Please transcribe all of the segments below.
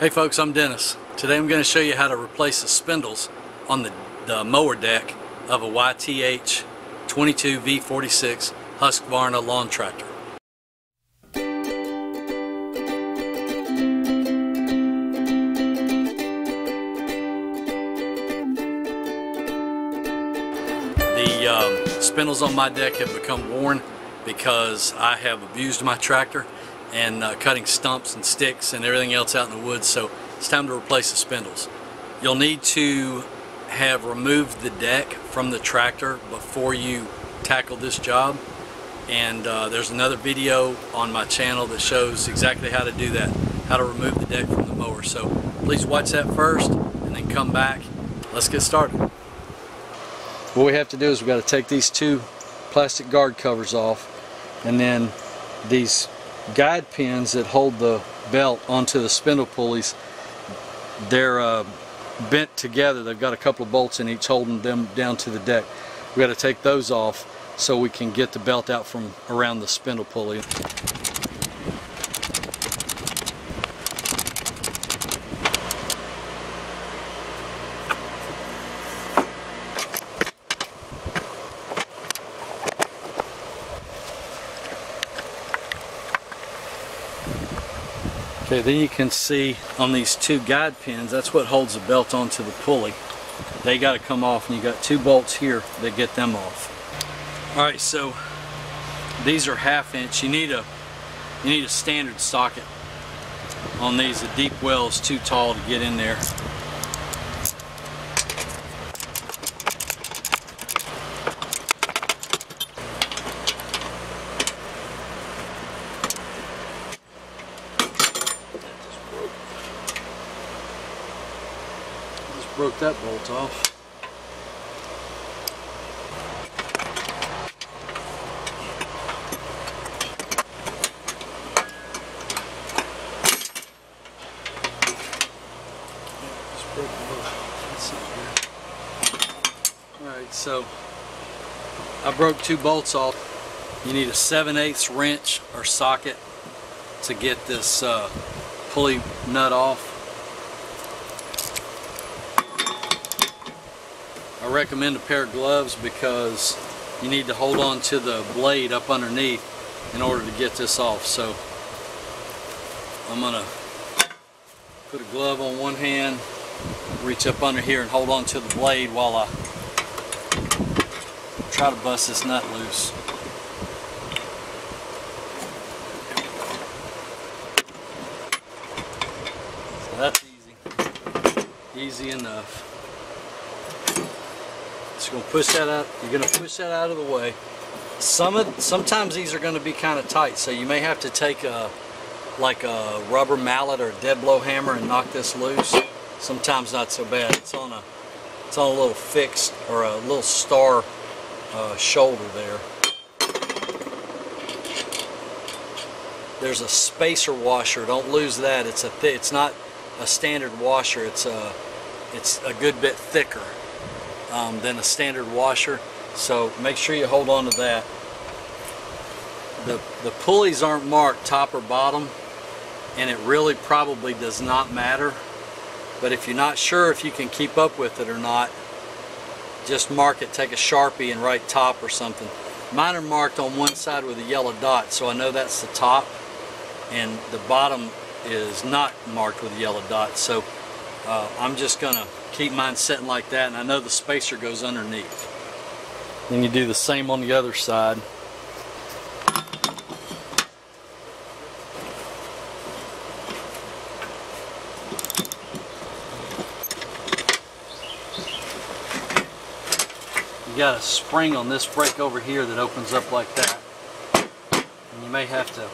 Hey folks, I'm Dennis. Today I'm going to show you how to replace the spindles on the, the mower deck of a YTH 22 V46 Husqvarna lawn tractor. The um, spindles on my deck have become worn because I have abused my tractor and uh, cutting stumps and sticks and everything else out in the woods so it's time to replace the spindles. You'll need to have removed the deck from the tractor before you tackle this job and uh, there's another video on my channel that shows exactly how to do that how to remove the deck from the mower. So please watch that first and then come back. Let's get started. What we have to do is we've got to take these two plastic guard covers off and then these guide pins that hold the belt onto the spindle pulleys. They're uh, bent together. They've got a couple of bolts in each holding them down to the deck. We got to take those off so we can get the belt out from around the spindle pulley Okay, then you can see on these two guide pins, that's what holds the belt onto the pulley. They got to come off and you got two bolts here that get them off. Alright, so these are half inch. You need a you need a standard socket on these. The deep well is too tall to get in there. Broke that bolt off. Alright, so I broke two bolts off. You need a 7 8 wrench or socket to get this uh, pulley nut off. I recommend a pair of gloves because you need to hold on to the blade up underneath in order to get this off. So I'm going to put a glove on one hand, reach up under here and hold on to the blade while I try to bust this nut loose. So that's easy. Easy enough. Just gonna push that out. You're gonna push that out of the way. Some of, sometimes these are gonna be kind of tight, so you may have to take a like a rubber mallet or a dead blow hammer and knock this loose. Sometimes not so bad. It's on a it's on a little fixed or a little star uh, shoulder there. There's a spacer washer. Don't lose that. It's a it's not a standard washer. It's a it's a good bit thicker um, than a standard washer. So make sure you hold on to that. The, the pulleys aren't marked top or bottom and it really probably does not matter. But if you're not sure if you can keep up with it or not, just mark it, take a Sharpie and write top or something. Mine are marked on one side with a yellow dot, so I know that's the top, and the bottom is not marked with a yellow dot. So uh, I'm just gonna keep mine setting like that and I know the spacer goes underneath. Then you do the same on the other side. You got a spring on this brake over here that opens up like that. And you may have to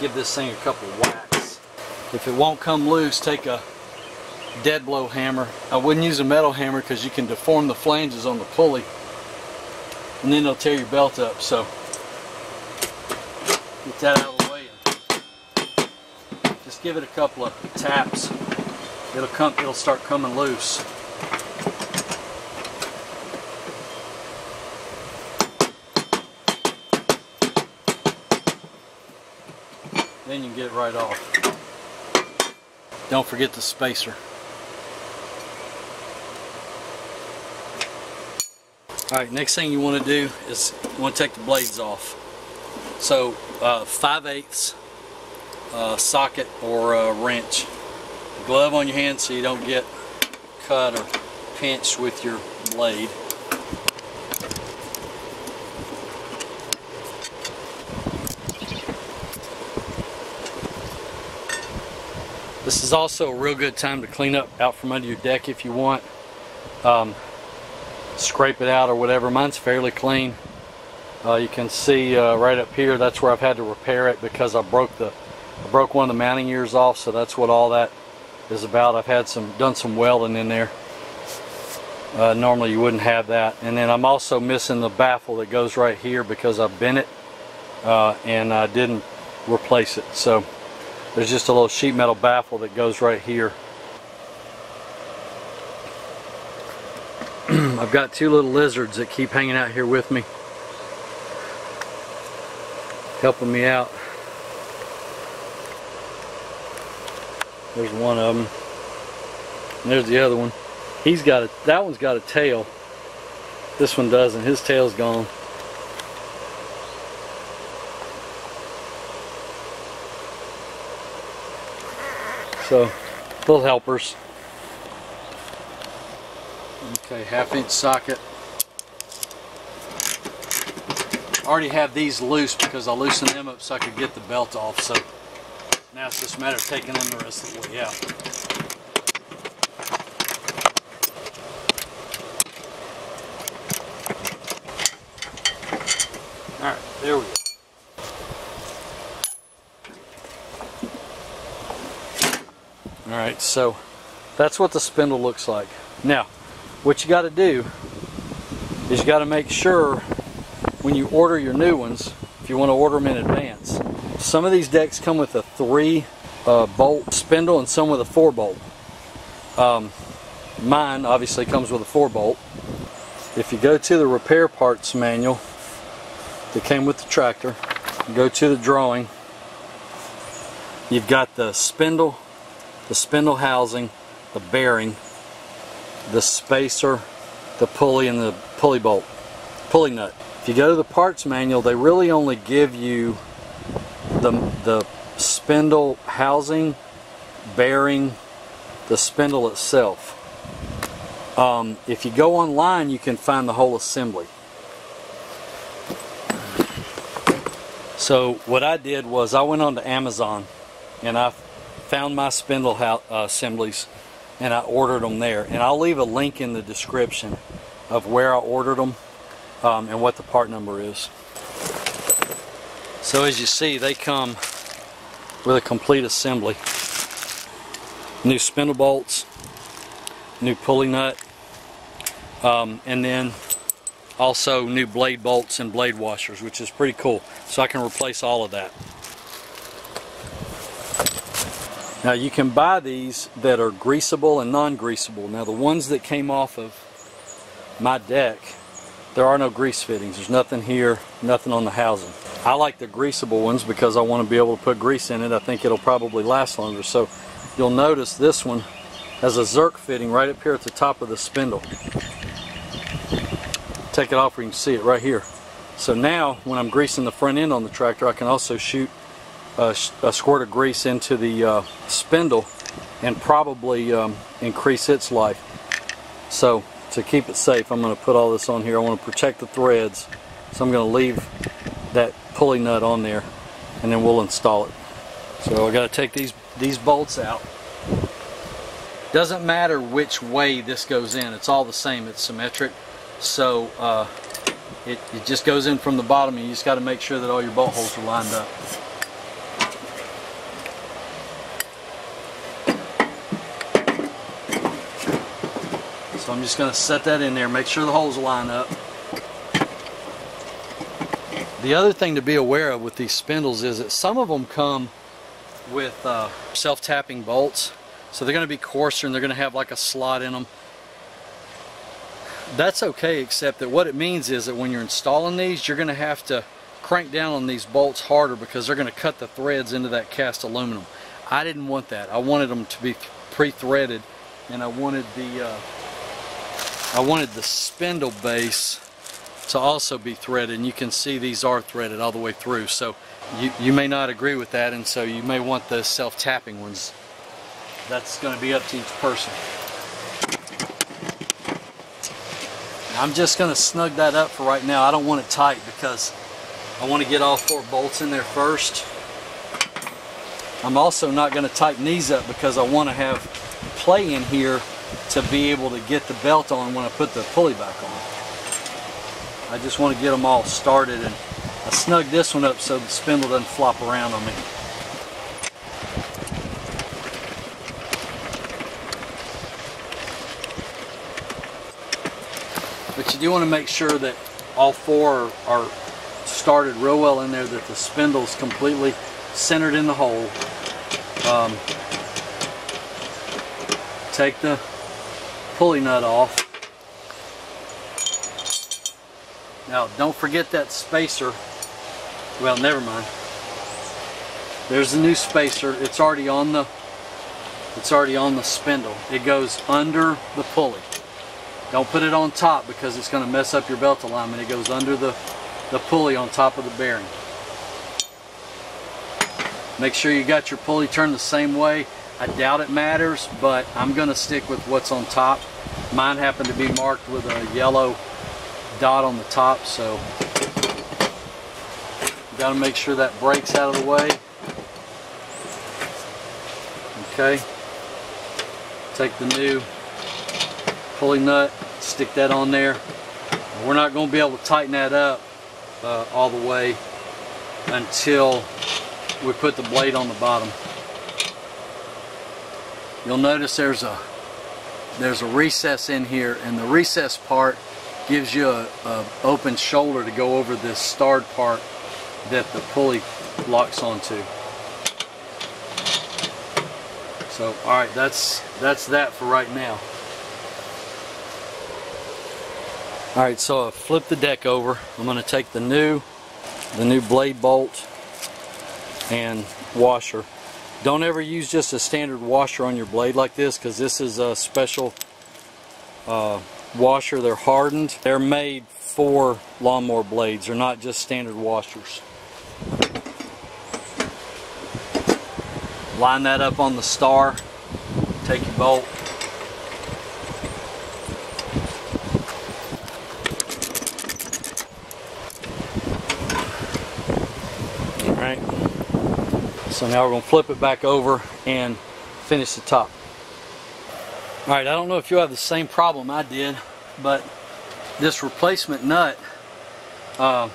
give this thing a couple whacks. If it won't come loose, take a dead blow hammer. I wouldn't use a metal hammer because you can deform the flanges on the pulley and then they'll tear your belt up. So get that out of the way and just give it a couple of taps. It'll come. It'll start coming loose. Then you can get it right off. don't forget the spacer. Alright, next thing you want to do is you want to take the blades off. So, uh, 5 eighths uh, socket or uh, wrench. Glove on your hand so you don't get cut or pinched with your blade. This is also a real good time to clean up out from under your deck if you want. Um, scrape it out or whatever. Mine's fairly clean. Uh, you can see uh, right up here that's where I've had to repair it because I broke the I broke one of the mounting ears off so that's what all that is about. I've had some done some welding in there. Uh, normally you wouldn't have that and then I'm also missing the baffle that goes right here because I bent it uh, and I didn't replace it so there's just a little sheet metal baffle that goes right here I've got two little lizards that keep hanging out here with me helping me out. There's one of them. And there's the other one. He's got a, that one's got a tail. This one doesn't. His tail's gone. So, little helpers. Okay, half inch socket. I already have these loose because I loosened them up so I could get the belt off. So now it's just a matter of taking them the rest of the way out. Alright, there we go. Alright, so that's what the spindle looks like. Now, what you got to do is you got to make sure when you order your new ones, if you want to order them in advance, some of these decks come with a three uh, bolt spindle and some with a four bolt. Um, mine obviously comes with a four bolt. If you go to the repair parts manual that came with the tractor, go to the drawing, you've got the spindle, the spindle housing, the bearing, the spacer, the pulley, and the pulley bolt, pulley nut. If you go to the parts manual, they really only give you the, the spindle housing, bearing, the spindle itself. Um, if you go online, you can find the whole assembly. So what I did was I went on to Amazon and I found my spindle uh, assemblies and I ordered them there. And I'll leave a link in the description of where I ordered them um, and what the part number is. So as you see, they come with a complete assembly. New spindle bolts, new pulley nut, um, and then also new blade bolts and blade washers, which is pretty cool. So I can replace all of that. Now you can buy these that are greasable and non-greasable. Now the ones that came off of my deck there are no grease fittings. There's nothing here, nothing on the housing. I like the greasable ones because I want to be able to put grease in it. I think it'll probably last longer. So you'll notice this one has a Zerk fitting right up here at the top of the spindle. Take it off where you can see it right here. So now when I'm greasing the front end on the tractor I can also shoot a, a squirt of grease into the uh, spindle and probably um, increase its life. So to keep it safe, I'm going to put all this on here. I want to protect the threads, so I'm going to leave that pulley nut on there, and then we'll install it. So I got to take these these bolts out. Doesn't matter which way this goes in. It's all the same. It's symmetric. So uh, it, it just goes in from the bottom, and you just got to make sure that all your bolt holes are lined up. So I'm just going to set that in there, make sure the holes line up. The other thing to be aware of with these spindles is that some of them come with uh, self-tapping bolts. So they're going to be coarser and they're going to have like a slot in them. That's okay except that what it means is that when you're installing these you're going to have to crank down on these bolts harder because they're going to cut the threads into that cast aluminum. I didn't want that. I wanted them to be pre-threaded and I wanted the uh, I wanted the spindle base to also be threaded and you can see these are threaded all the way through so you, you may not agree with that and so you may want the self-tapping ones. That's going to be up to each person. I'm just going to snug that up for right now. I don't want it tight because I want to get all four bolts in there first. I'm also not going to tighten these up because I want to have play in here to be able to get the belt on when I put the pulley back on. I just want to get them all started and I snug this one up so the spindle doesn't flop around on me. But you do want to make sure that all four are, started real well in there, that the spindle's completely centered in the hole. Um, take the pulley nut off. Now don't forget that spacer. Well, never mind. There's the new spacer. It's already on the it's already on the spindle. It goes under the pulley. Don't put it on top because it's going to mess up your belt alignment. It goes under the, the pulley on top of the bearing. Make sure you got your pulley turned the same way. I doubt it matters, but I'm going to stick with what's on top. Mine happened to be marked with a yellow dot on the top, so got to make sure that brake's out of the way. Okay. Take the new pulley nut, stick that on there. We're not going to be able to tighten that up uh, all the way until we put the blade on the bottom. You'll notice there's a there's a recess in here and the recess part gives you a, a open shoulder to go over this starred part that the pulley locks onto. So alright that's that's that for right now. Alright so I flip the deck over. I'm going to take the new the new blade bolt and washer. Don't ever use just a standard washer on your blade like this because this is a special uh, washer. They're hardened. They're made for lawnmower blades. They're not just standard washers. Line that up on the star. Take your bolt. So now we're going to flip it back over and finish the top. Alright, I don't know if you have the same problem I did, but this replacement nut, uh,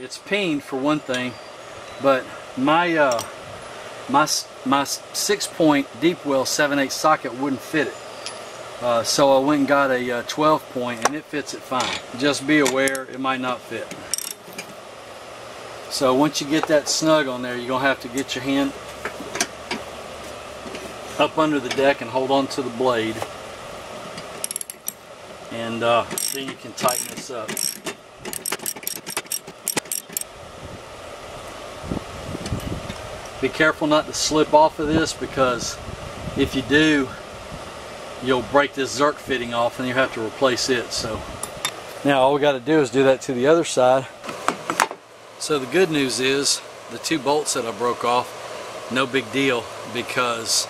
it's peened for one thing, but my uh, my my six point deep well 7 8 socket wouldn't fit it. Uh, so I went and got a uh, 12 point and it fits it fine. Just be aware it might not fit. So once you get that snug on there, you're going to have to get your hand up under the deck and hold on to the blade. And uh, then you can tighten this up. Be careful not to slip off of this because if you do, you'll break this Zerk fitting off and you have to replace it. So now all we got to do is do that to the other side. So the good news is the two bolts that I broke off, no big deal because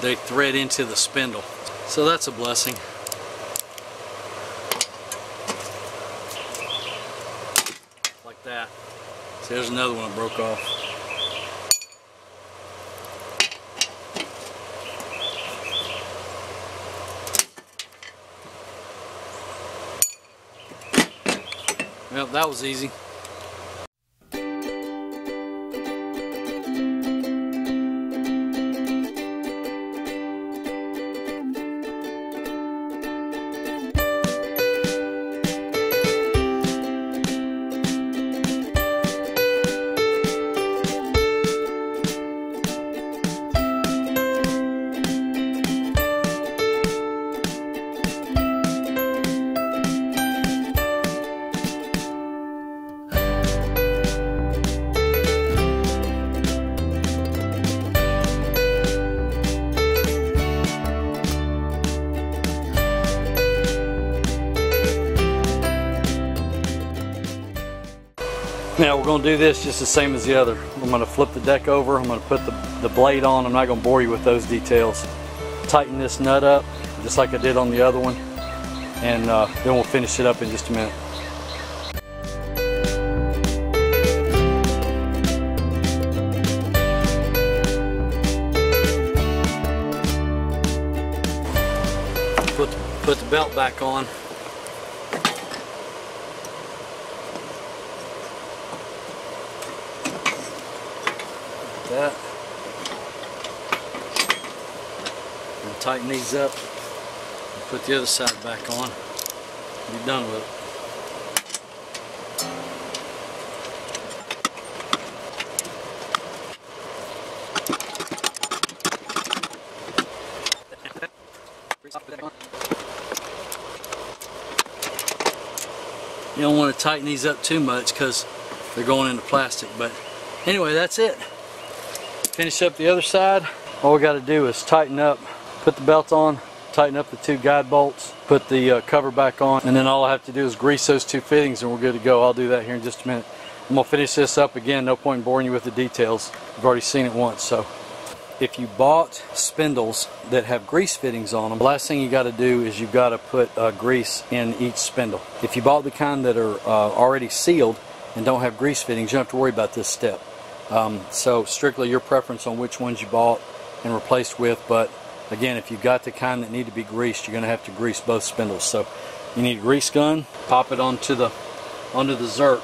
they thread into the spindle. So that's a blessing. Like that. See, there's another one that broke off. Well, that was easy. Now we're going to do this just the same as the other. I'm going to flip the deck over. I'm going to put the, the blade on. I'm not going to bore you with those details. Tighten this nut up just like I did on the other one. And uh, then we'll finish it up in just a minute. Put put the belt back on. That. And tighten these up. And put the other side back on. Be done with it. You don't want to tighten these up too much because they're going into plastic. But anyway, that's it. Finish up the other side. All we got to do is tighten up, put the belt on, tighten up the two guide bolts, put the uh, cover back on, and then all I have to do is grease those two fittings and we're good to go. I'll do that here in just a minute. I'm going to finish this up again. No point in boring you with the details. You've already seen it once. So if you bought spindles that have grease fittings on them, the last thing you got to do is you've got to put uh, grease in each spindle. If you bought the kind that are uh, already sealed and don't have grease fittings, you don't have to worry about this step. Um, so strictly your preference on which ones you bought and replaced with, but again, if you've got the kind that need to be greased, you're going to have to grease both spindles. So you need a grease gun, pop it onto the onto the Zerk.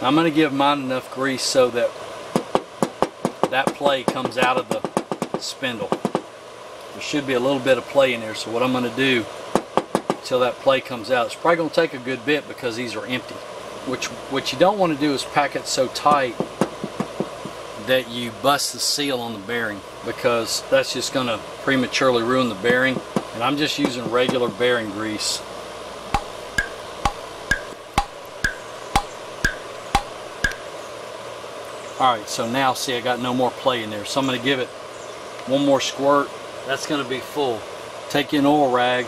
I'm going to give mine enough grease so that that play comes out of the spindle. There should be a little bit of play in there, so what I'm going to do until that play comes out, it's probably going to take a good bit because these are empty. Which, what you don't want to do is pack it so tight that you bust the seal on the bearing because that's just going to prematurely ruin the bearing. And I'm just using regular bearing grease. Alright so now see I got no more play in there. So I'm going to give it one more squirt. That's going to be full. Take an oil rag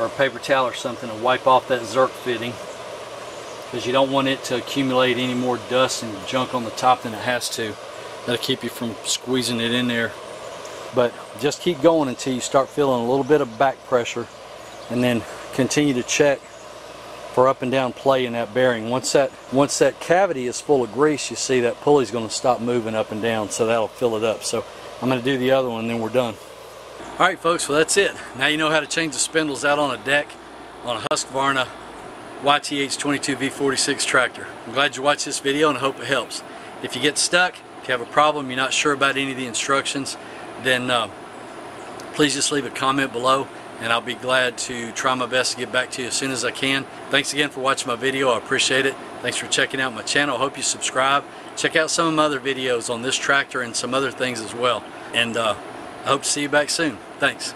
or a paper towel or something and wipe off that Zerk fitting because you don't want it to accumulate any more dust and junk on the top than it has to. That'll keep you from squeezing it in there. But just keep going until you start feeling a little bit of back pressure and then continue to check for up and down play in that bearing. Once that once that cavity is full of grease, you see that pulley's going to stop moving up and down, so that'll fill it up. So I'm going to do the other one and then we're done. Alright folks, well that's it. Now you know how to change the spindles out on a deck on a Husqvarna YTH22V46 tractor. I'm glad you watched this video and I hope it helps. If you get stuck, if you have a problem, you're not sure about any of the instructions, then uh, please just leave a comment below and I'll be glad to try my best to get back to you as soon as I can. Thanks again for watching my video. I appreciate it. Thanks for checking out my channel. I hope you subscribe. Check out some of my other videos on this tractor and some other things as well. And uh, I hope to see you back soon. Thanks.